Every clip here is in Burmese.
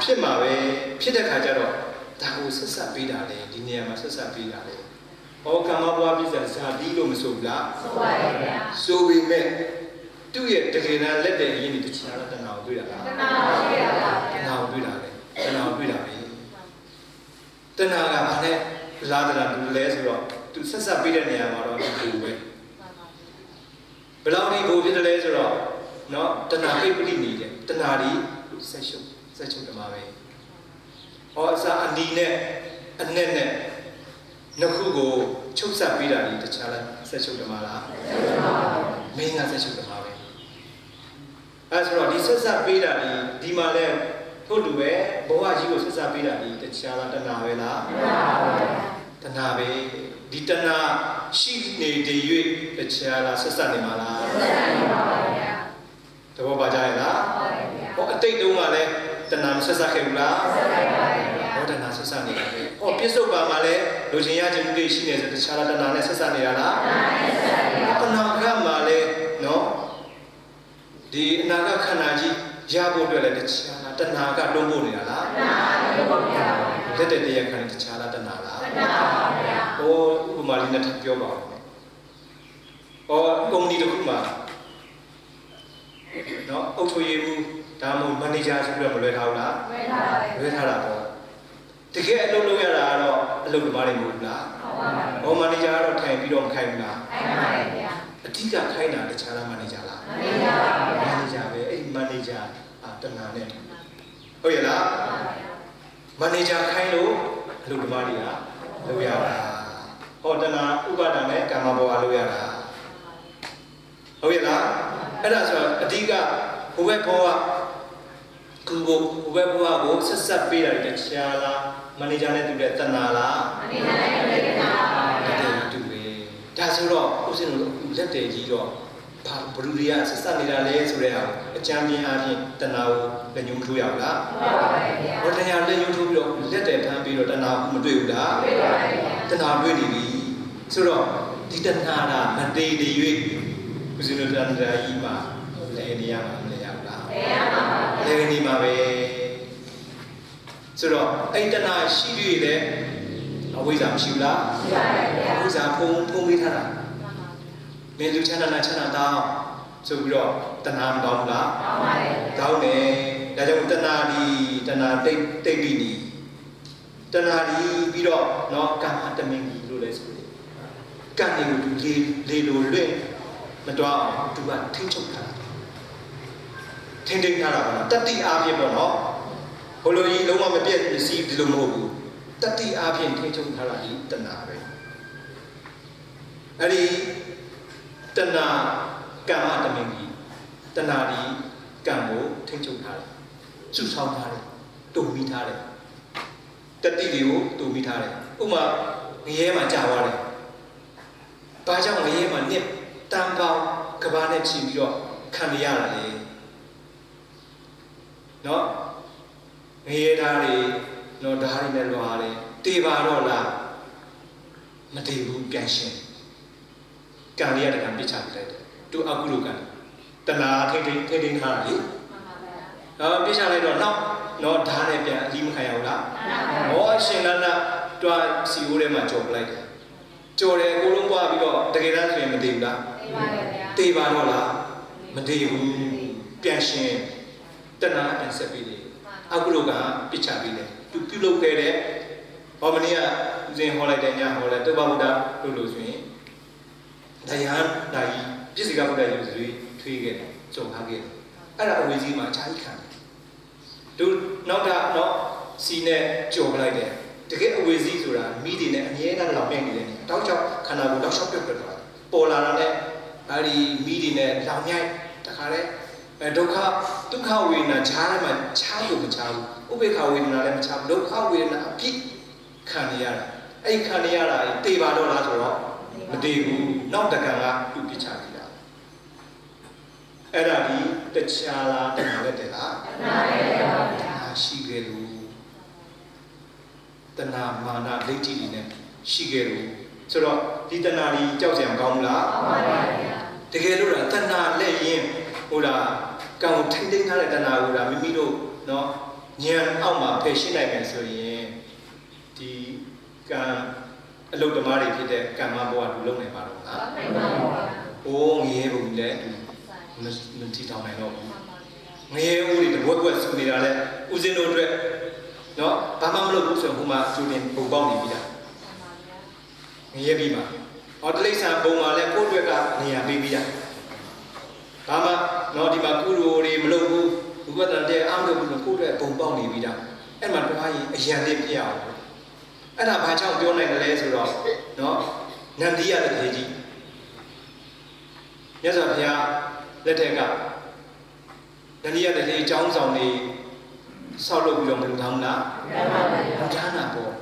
ဖြစ်မှာပဲဖြစ်တဲ့ခါကျတော့ဒါကိုဆက်ဆက်ပေးတာလေဒီနေရာမှာဆက်ဆက်ပေးတာလေဩကာမဘဝပြစ္ဆာဇာတိလို့မဆိုဘူးလား ဆိုပါရဲ့ဗျာ ဆိုပေမဲ့သူ့ရဲ့တကယ်တမ်းလက်တဲ့အရင်ဒီတခြားတော့တဏှာကိုတွေ့တာလား တဏှာရှိရပါ တ ဗျာ ဏှာကိုတွေ့တာလေတဏှာကိုတွေ့တာပဲတဏှာကဘာနဲ့လာတနာဘူးလဲဆိုတော့သူဆက်ဆက်ပေးတဲ့နေရာမှာတော့ဒီလိုပဲဘယ်လောက်ဒီကိုဖြစ်တယ်လဲဆိုတော့เนาะတဏှာပိတ်ပလိနေတယ်တဏှာဒီဆက်ရှုပ် ဆက်ရှုပ်တမှာပဲဟောအစားအနီနဲ့အနဲ့နဲ့နှစ်ခုကိုချုပ်ဆက်ပေးတာဒီတခြားလားဆက်ရှုပ်တမှာလားမင်းကဆက်ရှုပ်တမှာပဲအဲဆိုတော့ဒီဆက်ဆက်ပေးတာဒီဒီမှာလဲထို့တူပဲဘဝကြီးကိုဆက်ဆက်ပေးတာဒီတခြားလားတဏှာပဲလားတဏှာပဲဒီတဏှာရှိနေတဲ့၍တခြားလားဆက်ဆက်နေမှာလားတဘောပါကြရဲ့လားဟောအတိတ်တုန်းကလည်း တဏှာမဆက်ဆက်ခဲ့ဘူးလားဟောတဏှာဆက်ဆက်နေတာပဲဟောပြစ္ဆုတ်ပါမှာလည်းလူချင်းရခြင်းတွေရှိနေဆိုတခြားလားတဏှာနဲ့ဆက်ဆက်နေတာလားတဏှာကမှလည်းနော်ဒီအနာဂတ်ခန္ဓာကြီးရဖို့အတွက်လည်းတခြားလားတဏှာကတွန်းပို့နေတာလားလက်တဲ့တရားခံတခြားလားတဏှာလားဟိုဥပမာလေးနဲ့ထပ်ပြောပါဦး။ဟောကုမ္ပဏီတစ်ခုမှာနော်အုပ်ချုပ်ရေးမှူး ဒါမှမဟုတ်မန်နေဂျာဆိုပြီးတော့မလွယ်ထားဘူးလားဝယ်ထားပါရဲ့လွယ်ထားတာပေါ့တကယ်အလုပ်လုပ်ရတာကတော့အလုပ်သမားတွေမဟုတ်ဘူးလားဟုတ်ပါပါဟောမန်နေဂျာကတော့ထိုင်ပြီးတော့မခိုင်းဘူးလားခိုင်းပါရဲ့ဗျာအဓိကခိုင်းတာတခြားလားမန်နေဂျာလားမနေကြပါမဗျာန်နေဂျာပဲအဲ့ဒီမန်နေဂျာအာတဏှာနဲ့ဟုတ်ရဲ့လားမန်နေဂျာခိုင်းလို့အလုပ်သမားတွေကလုပ်ရတာဟောတဏှာဥပါဒဏ်နဲ့ကာမဘောကလုပ်ရတာဟုတ်ရဲ့လားအဲ့ဒါဆိုတော့အဓိက ဘုဘက်ဘောကကူဘဘုဘက်ဘောကိုဆက်ဆက်ပေးတာတခြားလားမန်နေဂျာနဲ့တူတဲ့တဏှာလားမနေကြတဲ့ဝေဒနာပါဗျာလက်တယ်တူပဲဒါဆိုတော့ဦးစင်တို့လက်တယ်ကြီးတော့ဘာဘလူတွေကဆက်ဆက်နေတာလဲဆိုတဲ့ဟာအကြမ်းမြင်အားဖြင့်တဏှာကိုလက်ညှိုးမထိုးရဘူးလားဟုတ်ပါရဲ့ဗျာဟောတရားလက်ညှိုးထိုးပြီးတော့လက်တယ်ထမ်းပြီးတော့တဏှာကိုမတွေ့ဘူးလားတွေ့ပါရဲ့ဗျာတဏှာတွေ့နေပြီဆိုတော့ဒီတဏှာကမတည်တည်၍ဦးစင်တို့တဏှာကြီးမှာလဲနေရမှာမလဲရ ဘူးလားဘယ်ရမှာပါလဲနေမှာပဲဆိုတော့အဲ့တဏှာရှိပြီလေအဝိဇ္ဇာမရှိဘူးလားရှိပါရဲ့ဗျာဥစ္စာဖုံဖုံပေးထားတာမင်းလူချမ်းသာနာချမ်းသာတောင်းဆိုပြီးတော့တဏှာမတောင်းဘူးလားဟုတ်ပါရဲ့ဗျာတောင်းတယ်ဒါကြောင့်တဏှာဒီတဏှာတိတ်တိတ်ပြီးနီတဏှာဒီပြီးတော့နော်ကာမတမင်ကြီးလို့လဲဆိုတယ်ကံတွေကိုသူလေလေလိုလွင့်မတော်အောင်သူကထိန်းချုပ်ထားတာ ထိန်းသိမ်းထားတာပေါ့နော်တတိအားဖြင့်ပေါ့နော်ဘလိုကြီးလုံးဝမပြည့်မစည်းဒီလိုမဟုတ်ဘူးတတိအားဖြင့်ထိန်းချုပ်ထားတာဒီတဏှာပဲအဲ့ဒီတဏှာကမ္မတမင်ကြီးတဏှာဒီကံကိုထိန်းချုပ်ထားတယ်စုဆောင်းထားတယ်တုံမိထားတယ်တတိတွေကိုတုံမိထားတယ်ဥပမာငရဲမှာကြာသွားတယ်ဘာကြောင့်ငရဲမှာနှစ်တန်ပေါင်းကဘာနဲ့ချီပြီးတော့ခံရရတာလေ နော်ငရဲဓာတ်တွေနော်ဓာတ်တွေနဲ့လွာတယ်တေပါတော့လားမတေဘူးပြန်ရှင်းကံလေးရတကံပြစ်ချပြလိုက်တယ်သူအကုလိုကံတဏှာထိတ်ထိတ်ထိတ်ထိတ်ထားတာလေမှန်ပါဗျာဟောပြစ်ချလိုက်တော့နောက်တော့ဓာတ်နဲ့ပြန်အလီမခံရဘူးလားမှန်ပါဟောရှင်လန်းနာတွားစီအိုးထဲမှာကြော်ပလိုက်တယ်ကြော်တယ်အကုန်လုံးပွားပြီးတော့တကယ်တမ်းဆိုရင်မတည်ဘူးလားသိပါရဲ့ဗျာတည်ပါတော့လားမတည်ဘူးပြန်ရှင်း တဏှာပြန်ဆက်ပြီးတယ်အကုလိုကပြစ်ချပြီးတယ်သူပြုလုပ်ခဲ့တဲ့ဟောမနေ့ကဦးဇင်းဟောလိုက်တဲ့ညဟောလိုက်တုပ္ပဗုဒ္ဓလို့လို့ဆိုရင်တရားဒါကြီးပြည့်စည်ကဘုရားရုပ်စွေးထွေးခဲ့တယ်ကြုံထားခဲ့တယ်အဲ့ဒါအဝေကြီးမှာအခြားကြီးခံတယ်သူနောက်တာတော့စီနဲ့ကြော်လိုက်တယ်တကယ်အဝေကြီးဆိုတာမိတွေနဲ့အမြဲတမ်းလောင်နေနေတယ်တောက်ချောက်ခန္ဓာကိုယ်တောက်ချောက်ပြုတ်ပြတ်သွားတယ်ပေါ်လာတာနဲ့အဲ့ဒီမိတွေနဲ့လောင်မြိုက်တခါလဲ အဲဒုက္ခဒုက္ခဝေဒနာခြားတယ်မှာခြားလို့မခြားဘူးဥပေက္ခဝေဒနာလည်းမခြားဘူးဒုက္ခဝေဒနာအပြစ်ခံရတာအဲ့ဒီခံရတာတေပါတော့လားဆိုတော့မတည်ဘူးနောက်တကံကသူ့ပြချကြည့်တာအဲ့ဒါဒီတခြားလားတဏှာလက်တယ်လားမှန်ပါရဲ့ဗျာတဏှာရှိခဲ့လို့တဏှာမာနဒိဋ္ဌိတွေနဲ့ရှိခဲ့လို့ဆိုတော့ဒီတဏှာကြီးကြောက်စရာကောင်းမလားဟုတ်ပါရဲ့ဗျာတကယ်လို့လားတဏှာလက်ရင်ဟိုလား ကံကိုထိမ့်သိမ်းထားတဲ့တဏှာကိုဒါမိမိတို့နော်ဉာဏ်အောက်မှာဖယ်ရှင်းနိုင်မယ်ဆိုရင်ဒီကံအလုတ်ဓမ္မတွေဖြစ်တဲ့ကံမဘဝလူလုံးနေပါတော့လားနိုင်ပါဗျာ။အိုးငရေပုံလည်းသူမမထီထောင်နိုင်တော့ဘူးမှန်ပါဗျာ။ငရေဦးတွေတဝက်ဝက်ဆူနေတာလဲဦးစင်းတို့အတွက်နော်ဘာမှမလုပ်ဘူးဆိုရင်ဟိုမှာကျူတင်ပုံပေါက်နေပြီလားမှန်ပါဗျာ။ငရေပြီးမှာ။ဟောတလိษံပုံမှာလဲကိုယ့်အတွက်ကနေရာပေးပြီးလား။ ဘာမှနော်ဒီမှာကုရိုတွေမလုပ်ဘူး။ဘုရားတန်တဲ့အားမလုပ်ဘူးဆိုကိုယ့်အတွက်ပုံပေါက်နေပြီလား။အဲ့မှာတွားရင်အရန်လေးပြရအောင်။အဲ့ဒါဘာကြောင့်ပြောနိုင်တယ်လဲဆိုတော့နော်နန္ဒီရတဲ့ခေကြီးမြတ်စွာဘုရားလက်ထက်ကနန္ဒီရတဲ့ခေအကြောင်းဆောင်နေဆောက်လုပ်ပြီးတော့မလူထောင်းလားမှန်ပါဗျာလူထားတာပေါ့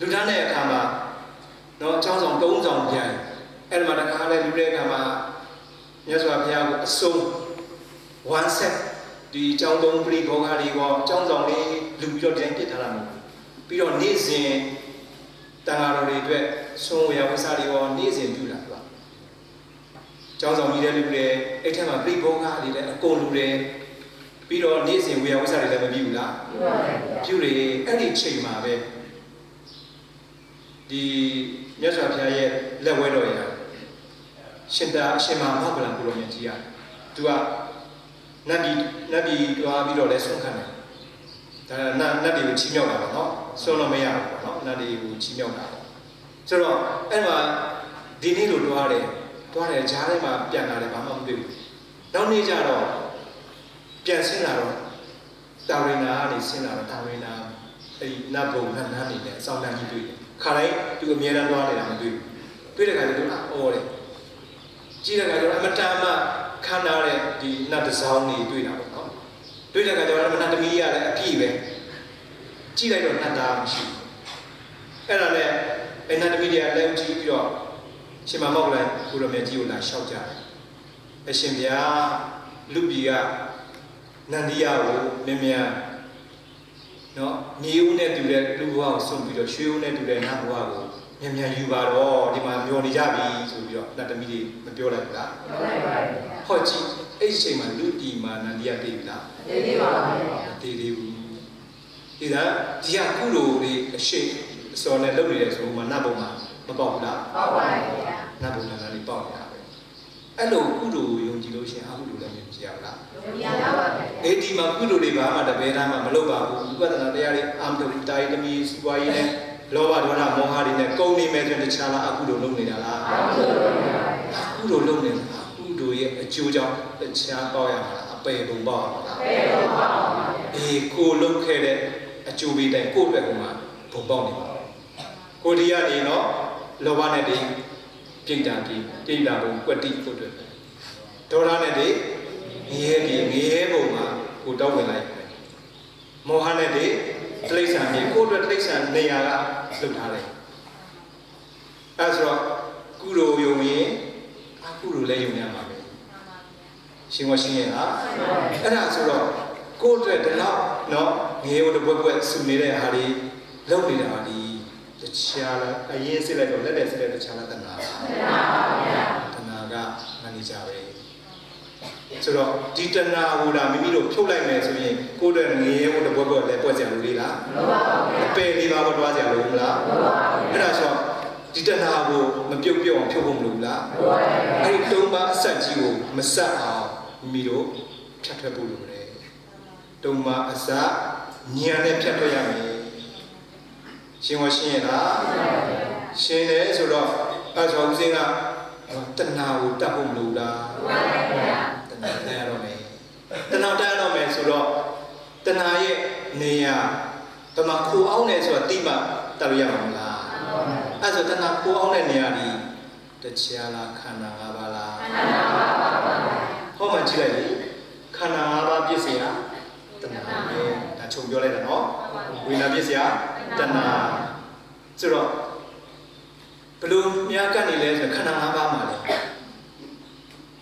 လူထားတဲ့အခါမှာနော်အကြောင်းဆောင်၃ဆောင်ပြန်အဲ့ဒီမှာတခါလဲလူတဲ့အခါမှာ မြတ်စွာဘုရားကိုအစုံ one set ဒီအကြောင်းသုံးပရိဘောဂါတွေရောအကြောင်းဆောင်လေးလူပြီးတော့တိုင်းပြစ်ထားတာမဟုတ်ဘူးပြီးတော့နေ့စဉ်တန်ဃာတော်တွေအတွက်ဆုံးဝေယဝိစာတွေရောနေ့စဉ်ပြုတာပါအကြောင်းဆောင်ကြီးတဲ့လူတွေအဲ့ထက်မှာပရိဘောဂါတွေလည်းအကုန်လူတွေပြီးတော့နေ့စဉ်ဝေယဝိစာတွေလည်းမပြုဘူးလားမှန်ပါဗျာပြုတယ်အဲ့ဒီချိန်မှာပဲဒီမြတ်စွာဘုရားရဲ့လက်ဝဲတော်ရ ရှင်သာအရှင်မမောကလံကိုလိုမြတ်ကြီးရတယ်သူကနတ်ပြည်နတ်ပြည်တွားပြီးတော့လဲဆုံးခံတယ်ဒါနတ်နတ်တွေကိုချီးမြှောက်တာပေါ့နော်ဆုံးလို့မရဘူးပေါ့နော်နတ်တွေကိုချီးမြှောက်တာပေါ့ဆိုတော့အဲ့မှာဒီနေ့လိုတွားတယ်တွားတယ်ဂျားထဲမှာပြန်လာတယ်ဘာမှမတွေ့ဘူးနောက်နေ့ကျတော့ပြန်ဆင်းလာတော့တာဝိနာကနေဆင်းလာတော့တာဝိနာအဲ့ဒီနတ်ဘုံနတ်နန်းနေတဲ့အဆောင်တန်းကြီးတွေ့တယ်ခါတိုင်းသူအမြဲတမ်းသွားနေတာမတွေ့ဘူးတွေ့တဲ့ခါကျတော့အော်တယ် ကြည့်တဲ့ခါကျတော့အမတန်မှခမ်းနားတဲ့ဒီနတ်တစောင်းနေတွေ့တာပေါ့နော်တွေ့တဲ့ခါကျတော့နတ်သမီးရလည်းအပြည့်ပဲကြည့်လိုက်တော့နတ်သားမရှိဘူးအဲ့ဒါနဲ့အဲ့နတ်သမီးတွေကလက်ကြည့်ပြီးတော့ရှင်မမောက်လိုက်ကိုရမေကြီးကိုလာလျှောက်ကြတယ်အရှင်ဗျာလူပြည်ကနန္ဒီယာကိုမြင်မြန်နော်မြေဦးနဲ့တူတဲ့လူဘဝကိုဆုံးပြီးတော့ရွှေဦးနဲ့တူတဲ့နတ်ဘဝကို မြင်မြန်ယူပါတော့ဒီမှာမျောနေကြပြီဆိုပြီးတော့နတ်သမီးတွေမပြောလိုက်ဘူးလားမှန်ပါဗျာဟောကြည့်အဲ့ဒီအချိန်မှာလူတီမှာနန္ဒီယာတည်ပြီလားဒီနေ့ပါဗျာမတည်သေးဘူးဒီကဒီကကုလိုတွေအရှိအစောနဲ့လုပ်နေတယ်ဆိုမှနတ်ဘုံမှာမပေါက်ဘူးလားဟုတ်ပါဗျာနတ်ဘုံနာလေးပေါက်နေတာပဲအဲ့လိုကုလိုယုံကြည်လို့ရှိရင်အကုလိုလည်းမြင်ကြရဘူးလားရပါပါဗျာအဲ့ဒီမှာကုသိုလ်တွေဘာမှတပည့်သားမှမလုပ်ပါဘူးဝိပဿနာတရားတွေအာမတုတာယသမီးစီပွားရေးနဲ့ လောဘဒေါသမောဟတွေနဲ့ကုန်နေမယ်ဆိုရင်တခြားလားအကုသိုလ်လုပ်နေတာလားဟုတ်ပါဗျာအကုသိုလ်လုပ်နေတာအကုသိုလ်ရဲ့အကျိုးကြောင့်တခြားပေါက်ရမှာလားအပယ်ပုံပေါက်ရမှာလားဘယ်တော့ပါဗျာအေးကိုလုပ်ခဲ့တဲ့အကျိုးပေးတိုင်းကိုယ့်အတွက်ကမှပုံပေါက်နေပါကိုဒီကနေနော်လောဘနဲ့ဒီပြိတ္တာဒီပြိတ္တာဘုံကွက်တိကိုယ့်အတွက်ဒေါသနဲ့ဒီငရဲဒီငရဲဘုံမှာကိုတောက်ဝင်လိုက်တယ်မောဟနဲ့ဒီ တိရစ္ဆာန်ကြီးကိုယ့်အတွက်တိရစ္ဆာန်နေရာကလွတ်ထားတယ်အဲဆိုတော့ကုလိုယုံရင်အကုလိုလည်းယုံရမှာပဲရှင်ဝရှင်ရဲ့ဟာအဲ့ဒါဆိုတော့ကိုယ့်အတွက်ဒီလောက်နော်ငရေဝတပွက်ပွက်ဆူနေတဲ့ဟာဒီလုပ်နေတာဟာဒီတခြားလားအရင်စစ်လိုက်တော့လက်လက်စစ်လိုက်တခြားလားတဏှာပါတဏှာကမန်နေဂျာပဲ ဆိုတော့ဒီတဏှာဟိုဒါမိမိတို့ဖြုတ်လိုက်မယ်ဆိုရင်ကိုယ့်အတွက်ငရေဝတပွက်ပွက်လည်းပွက်ကြလို့လေလားဟုတ်ပါဗျာအပယ်လေးပါးတော့တွားကြလို့မလားဟုတ်ပါဗျာအဲ့ဒါဆိုတော့ဒီတဏှာကိုမပြုတ်ပြုတ်အောင်ဖြုတ်ဖို့မလိုဘူးလားဟုတ်ပါဗျာအဲ့ဒီသုံးပါးအဆက်ကြီးကိုမဆက်အောင်မိမိတို့ဖြတ်ထွက်ဖို့လိုတယ်တုံမာအစဉာဏ်နဲ့ဖြတ်ထွက်ရမယ်ရှင်ဝရှင်းရလားရှင်းတယ်ဆိုတော့အဲဆိုဦးစင်းကတဏှာကိုတတ်ဖို့မလိုလားဟုတ်ပါဗျာ တဏှာတတ်ရတော့မယ်တဏှာတတ်ရတော့မယ်ဆိုတော့တဏှာရဲ့နေရာဘယ်မှာခိုးအောင်လဲဆိုတာတိမှတတ်လို့ရမှာမလားအဲဆိုတဏှာခိုးအောင်တဲ့နေရာဒီတရားလားခန္ဓာ၅ပါးလားဟောမှကြည့်လိုက်လေခန္ဓာ၅ပါးပြည့်စရာတဏှာပဲဒါချုပ်ပြောလိုက်တာနော်ဝိညာဉ်ပြည့်စရာတဏှာဆိုတော့ဘလို့များကတ်နေလဲဆိုခန္ဓာ၅ပါးမှာလေ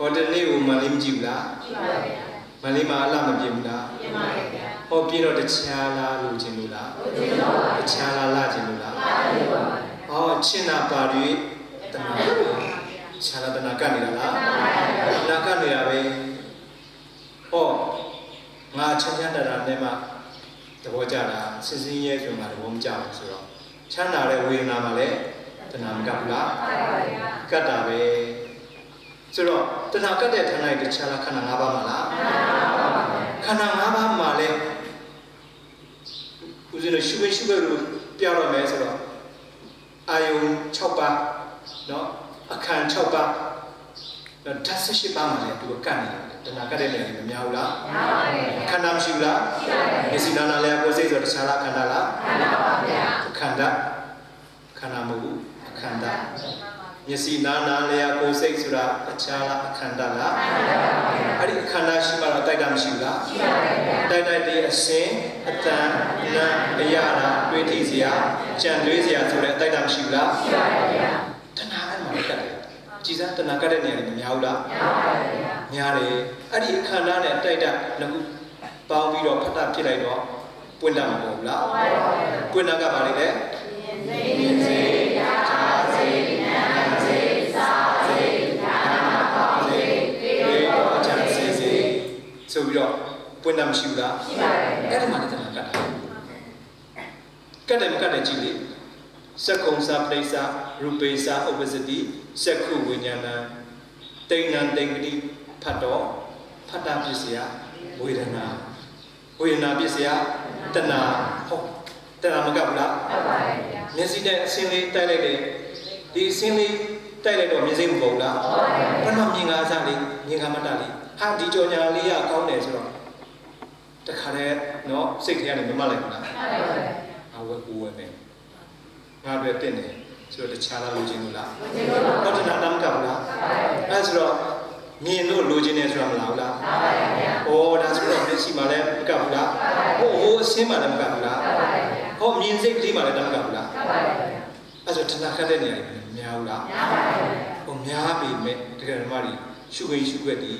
ဟောဒီနေ့ကိုမလေးမကြည့်ဘူးလားကြည့်ပါဗျာမလေးမှာအလားမပြည့်ဘူးလားပြင်ပါဗျာဟောပြည့်တော့တခြားလားလို့ခြင်းလို့လားဟုတ်တယ်တော့ပါတခြားလားလာခြင်းလို့လားပါတယ်ပါဟောချင်းနာပါရီတဏှာခြားလားတဏှာကတ်နေတာလားနာကတ်နေတာပဲဟောငါချမ်းချမ်းတာတာနဲ့မှသဘောကျတာစစ်စင်းရဲဆိုမှသဘောမကျဘူးဆိုတော့ချမ်းသာတဲ့ဝေဒနာမှာလည်းတဏှာမကဘူးလားကတ်တာပဲဆိုတော့ တဏှာကတ်တဲ့ဌာနရဲ့တခြားလားခန္ဓာ၅ပါးမှာလားခန္ဓာ၅ပါးမှာလည်းဦးဇင်းတို့ရှုပဲရှုပဲလို့ပြတော့မယ်ဆိုတော့အာယုံ6ပါးเนาะအခန်း6ပါးဓာတ်18ပါးမှာလည်းသူကကတ်နေတယ်တဏှာကတ်တဲ့နေရာတွေမများဘူးလားများပါတယ်ခန္ဓာမရှိဘူးလားရှိပါတယ်မျက်စိနာနာလည်းကိုယ်စိတ်ဆိုတခြားလားခန္ဓာလားခန္ဓာပါဗျာခန္ဓာခန္ဓာမဟုတ်ဘူးအခန္ဓာ မျက်စိနာနာလည်းကိုယ်စိတ်ဆိုတာတခြားလားအခန္ဓာလားခန္ဓာပါဗျာအဲ့ဒီအခန္ဓာရှိမှတော့တိုက်တာမရှိဘူးလားရှိပါတယ်ဗျာတိုက်တိုက်တဲ့အစင်အတန်နာအရာတာတွေးထိစရာကြံတွေးစရာဆိုတဲ့အတိုက်တာမရှိဘူးလားရှိပါတယ်ဗျာတဏှာအဲ့မှာလည်းကတ်တယ်ကြည်စားတဏှာကတ်တဲ့နေရာတွေမများဘူးလားများပါတယ်ဗျာများတယ်အဲ့ဒီအခန္ဓာနဲ့တိုက်တာနှစ်ခုပေါင်းပြီးတော့ဖတ်တာဖြစ်လိုက်တော့ပွင့်တာမဟုတ်ဘူးလားပွင့်တာကပါလေလေမြင်စေရာ ဆိုပြီးတော့ပွင့်တာမရှိဘူးလားရှိပါတယ်အဲ့ဒါမှလည်းတဏှာကတ်တာကတ်တယ်မကတ်တယ်ကြည့်လေစက္ကုံစာပရိစာရူပေစာဥပစတိစက္ခုဝိညာဏံတိဏ္ဏတိင်္ဂတိဖတ်တော်ဖတ်တာပြစ်စရာဝေဒနာဝေဒနာပြစ်စရာတဏှာဟုတ်တဏှာမကတ်ဘူးလားဟုတ်ပါတယ်ဗျာမျက်စိနဲ့အစင်းလေးတိုက်လိုက်တယ်ဒီအစင်းလေးတိုက်လိုက်တော့မြင်စိမ့်မပေါ်ဘူးလားဟုတ်ပါတယ်ဗျာဘာမှမြင်ကားစားလေးမြင်ကားမတတ်လေး ဟာဒီကြောညာလေးကကောင်းတယ်ဆိုတော့တခါတည်းနော်စိတ်ထဲကနေမမလိုက်ဘူးလားဟုတ်ပါတယ်အဝဲကူဝဲမယ်ငါပဲတင့်တယ်ဆိုတော့တခြားလားလိုချင်လို့လားလိုချင်လို့ပါဟုတ်တယ်နားမကဘူးလားအဲဆိုတော့မြင်လို့လိုချင်တယ်ဆိုတာမလားဘူးလားမှန်ပါဗျာ။ဩဒါဆိုတော့မျက်စိမှလည်းမကဘူးလား။ဟိုဟိုအဆင်းမှလည်းမကဘူးလား။မှန်ပါဗျာ။ဟောမြင်စိတ်ကလေးမှလည်းမကဘူးလား။မှန်ပါဗျာ။အဲဆိုတဏှာခတ်တဲ့နေရာတွေများဘူးလား။များပါဗျာ။ဟိုများပြီမဲ့တကယ်ဓမ္မတွေရှုခွင့်ရှုခွက်ဒီ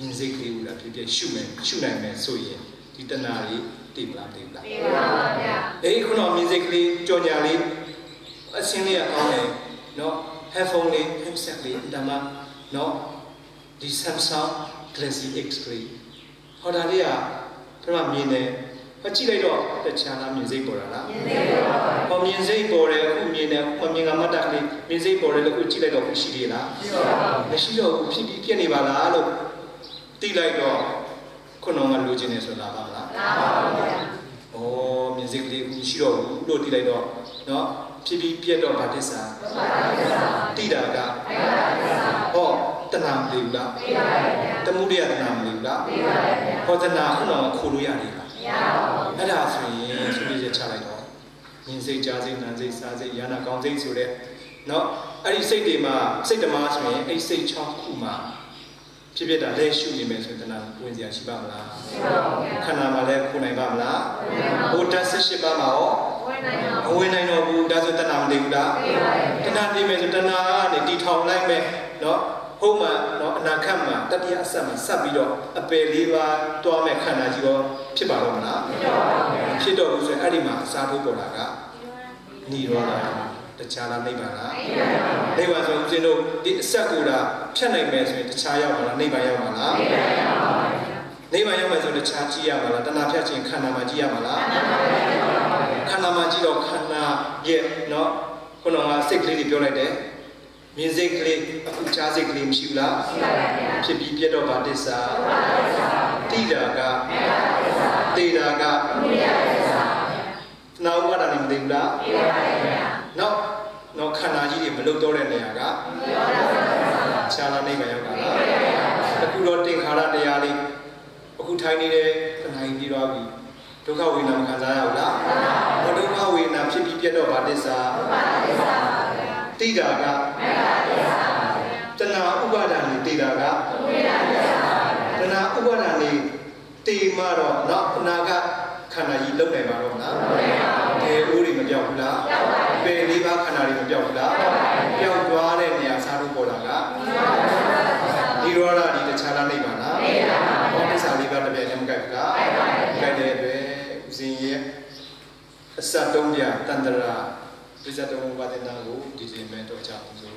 မြင်စိတ်ကလေးကဖြစ်ဖြစ်ရှုမယ်ရှုနိုင်မယ်ဆိုရင်ဒီတဏှာတွေတိမလားတိမလားတိပါပါဗျာ။အေးခုနမြင်စိတ်ကလေးကြော်ညာလေးအဆင်းလေးကကောင်းတယ်နော် headphone လေး headset လေးဒါမှနော်ဒီ Samsung Galaxy X3 ဟောဒါလေးကပြမမြင်တယ်ဟောကြည့်လိုက်တော့တခြားလားမြင်စိတ်ပေါ်တာလားမြင်စိတ်ပေါ်ပါဟောမြင်စိတ်ပေါ်တယ်အခုမြင်တယ်ဟောမြင်ကမတ်တက်လေးမြင်စိတ်ပေါ်တယ်လို့အခုကြည့်လိုက်တော့ရှိသေးလားမရှိတော့ဘူးဖြစ်ပြီးပြက်နေပါလားလို့ သိလိုက်တော့ခုနကလိုချင်နေဆိုတာပါမလားမှန်ပါဗျာဩမြင်စိတ်ကလေးအခုရှိတော့ဘူးလို့သိလိုက်တော့เนาะဖြစ်ပြီးပြက်တော့ဗာတစ္ဆာတိတာကဟောတဏှာမလေးဘူးလားသိပါပါဗျာတမှုရိယတဏှာမလေးဘူးလားသိပါပါဗျာဟောတဏှာခုနကခိုလို့ရတယ်လားမရပါဘူးအဲ့ဒါဆိုရင်သူပြည့်ချလိုက်တော့မြင်စိတ်ကြားစိတ်နာစိတ်စားစိတ်ယာနာကောင်းစိတ်ဆိုတဲ့เนาะအဲ့ဒီစိတ်တွေမှာစိတ်ဓမ္မဆိုရင်အဲ့စိတ်6ခုမှာ ဖြစ်ဖြစ်တာလဲရှုနေမယ်ဆိုရင်တဏှာဝင်စရာရှိပါမလားရှိပါဘူးဗျာခန္ဓာမှာလဲခုနိုင်ပါမလားဘုဒ္ဓ18ပါးမှာရောမဝင်နိုင်တော့ဘူးဒါဆိုတဏှာမတည်ဘူးလားတဏှာတည်မယ်ဆိုတဏှာကနေတီထောင်လိုက်မယ်เนาะဟုတ်မှတော့အနာခတ်မှာတတိယအဆက်မှာဆက်ပြီးတော့အပယ်လေးပါးတွားမဲ့ခန္ဓာကြီးရောဖြစ်ပါတော့မလားဖြစ်တော့ဘူးဆိုရင်အဲ့ဒီမှာအစားထိုးပေါ်လာကនិရောဓ တခြားလားနိဗ္ဗာန်လားနိဗ္ဗာန်ဆိုဦးဇင်းတို့ဒီအဆက်ကိုတာဖြတ်နိုင်မယ်ဆိုရင်တခြားရောက်မှာလားနိဗ္ဗာန်ရောက်မှာလားနိဗ္ဗာန်ရောက်မှာဆိုတခြားကြည့်ရမှာလားတဏှာဖြတ်ခြင်းခန္ဓာမှာကြည့်ရမှာလားခန္ဓာမှာကြည့်တော့ခန္ဓာရဲ့เนาะခုနကစိတ်ကလေးတွေပြောလိုက်တယ်မြင်စိတ်ကလေးအခုချားစိတ်ကလေးမရှိဘူးလားရှိပါပါဗျာဖြစ်ပြီးပြတ်တော့ဗာတစ္ဆာတိတာကတေတာကနာဥပါဒာနေမသိဘူးလားသိပါပါဗျာ နောက်နောက်ခန္ဓာကြီးတွေမလုတော့တဲ့နေရာကခြားလာနေမှာရောက်တာလားအခုတော့တင်္ခါရတရားလေးအခုထိုင်နေတဲ့ခဏကြီးပြီးတော့ပြီဒုက္ခဝေဒနာခံစားရဘူးလားမဒုက္ခဝေဒနာဖြစ်ပြီးပြတ်တော့ဗာတစ္ဆာတိတာကတဏှာဥပါဒာနေတိတာကတဏှာဥပါဒာနေတေမှတော့နောက်အနာကခန္ဓာကြီးလုံနိုင်ပါတော့မလားဘယ်အိုးတွေမပြောက်ဘူးလား ဘယ်လေးပါးခန္ဓာတွေမပြောက်ဘူးလားပြောက်သွားတဲ့နေရာစားလို့ပေါ်လာကဒီရောလာဒီတခြားလားနေပါလားဟောသစ္စာလေးပါးတစ်ပြည့်နဲ့မကြိုက်ဘူးလားကြိုက်တဲ့အတွက်ဦးဇင်းရဲ့အစတုံးပြတန္တရာပြစ္ဆတုံးဝါဒနာကိုဒီစီမဲ့တော့ကြအောင်စို့